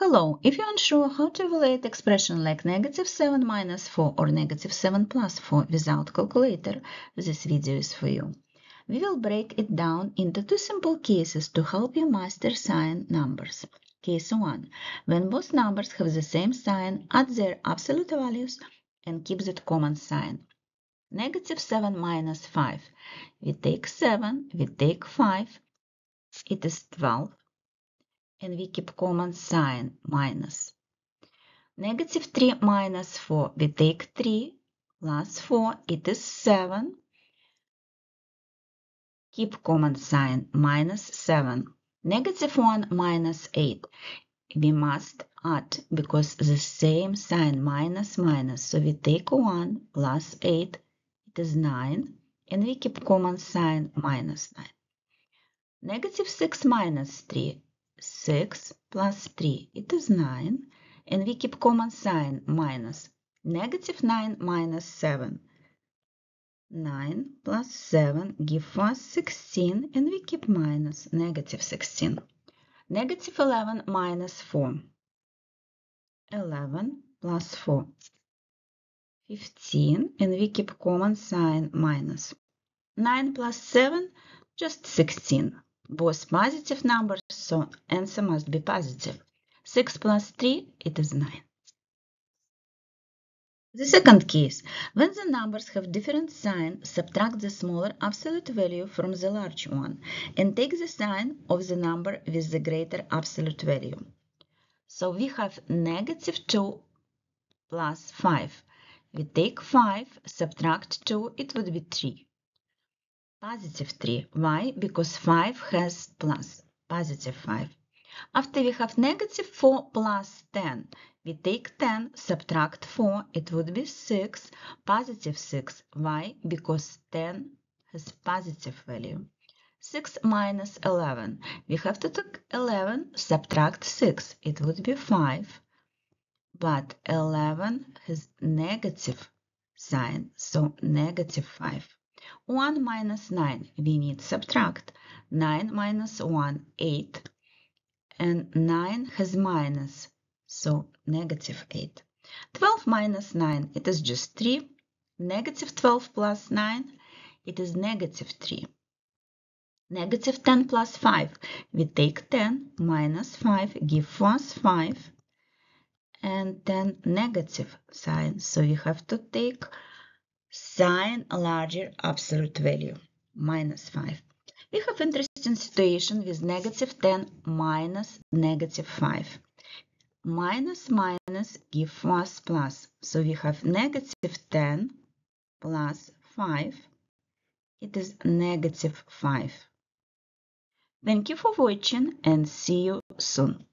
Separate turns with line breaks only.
Hello, if you're unsure how to evaluate expression like negative 7 minus 4 or negative 7 plus 4 without calculator, this video is for you. We will break it down into two simple cases to help you master sign numbers. Case 1. When both numbers have the same sign, add their absolute values and keep the common sign. Negative 7 minus 5. We take 7, we take 5. It is 12 and we keep common sign minus. Negative 3 minus 4, we take 3 plus 4, it is 7. Keep common sign minus 7. Negative 1 minus 8, we must add because the same sign minus minus. So we take 1 plus 8, it is 9, and we keep common sign minus 9. Negative 6 minus 3, 6 plus 3, it is 9, and we keep common sign minus. Negative 9 minus 7. 9 plus 7 give us 16, and we keep minus negative 16. Negative 11 minus 4. 11 plus 4. 15, and we keep common sign minus. 9 plus 7, just 16 both positive numbers, so answer must be positive. 6 plus 3, it is 9. The second case, when the numbers have different sign, subtract the smaller absolute value from the large one and take the sign of the number with the greater absolute value. So we have negative 2 plus 5. We take 5, subtract 2, it would be 3. Positive 3. Why? Because 5 has plus. Positive 5. After we have negative 4 plus 10, we take 10, subtract 4, it would be 6. Positive 6. Why? Because 10 has positive value. 6 minus 11. We have to take 11, subtract 6. It would be 5. But 11 has negative sign, so negative 5. 1 minus 9, we need subtract. 9 minus 1, 8. And 9 has minus, so negative 8. 12 minus 9, it is just 3. Negative 12 plus 9, it is negative 3. Negative 10 plus 5, we take 10 minus 5, give us 5. And then negative sign, so you have to take sign a larger absolute value, minus 5. We have interesting situation with negative 10 minus negative 5. Minus minus give us plus. So we have negative 10 plus 5. It is negative 5. Thank you for watching and see you soon.